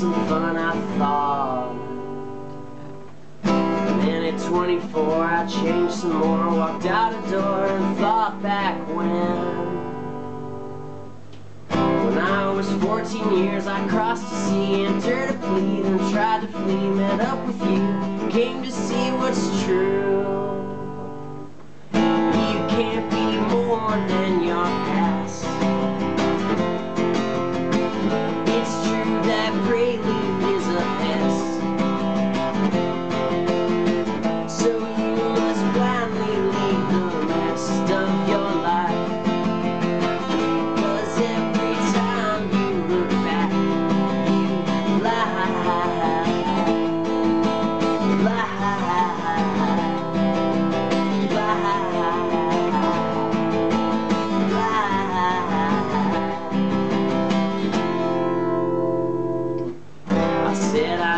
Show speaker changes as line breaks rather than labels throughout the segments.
some fun, I thought. And then at 24, I changed some more, walked out a door and thought back when. When I was 14 years, I crossed the sea, entered a plea, then tried to flee, met up with you, came to see what's true. You can't be true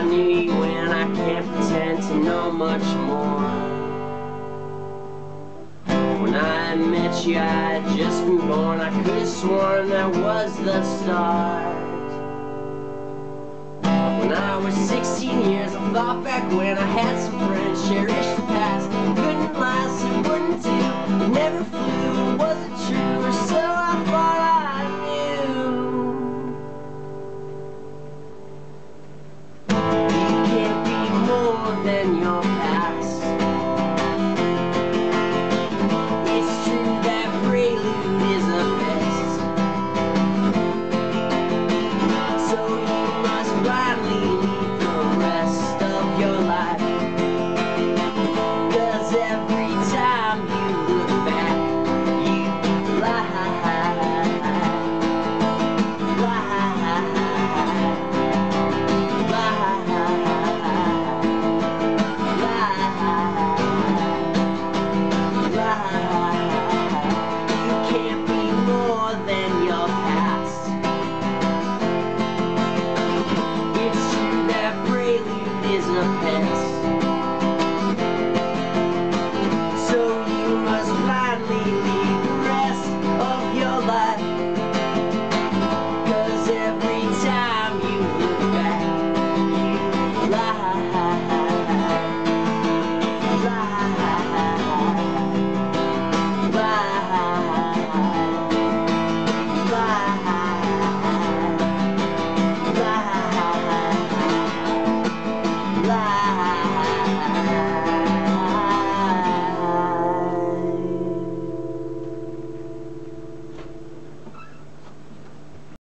Knew you when I can't pretend to know much more. When I met you, I had just been born. I could have sworn that was the start. When I was 16 years, I thought back when I had some friends, cherished the past. Couldn't last, it wouldn't do. Never flew, wasn't true, or so